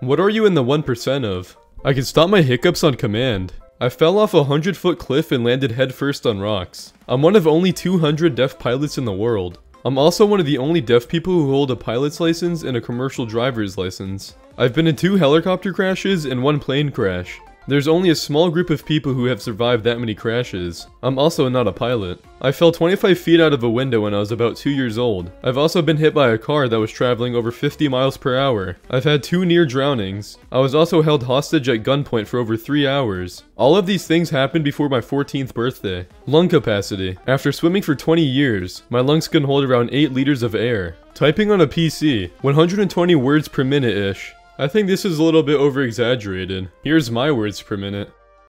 What are you in the 1% of? I can stop my hiccups on command. I fell off a 100 foot cliff and landed headfirst on rocks. I'm one of only 200 deaf pilots in the world. I'm also one of the only deaf people who hold a pilot's license and a commercial driver's license. I've been in two helicopter crashes and one plane crash. There's only a small group of people who have survived that many crashes. I'm also not a pilot. I fell 25 feet out of a window when I was about 2 years old. I've also been hit by a car that was traveling over 50 miles per hour. I've had two near drownings. I was also held hostage at gunpoint for over 3 hours. All of these things happened before my 14th birthday. Lung capacity. After swimming for 20 years, my lungs can hold around 8 liters of air. Typing on a PC, 120 words per minute-ish. I think this is a little bit over exaggerated. Here's my words per minute.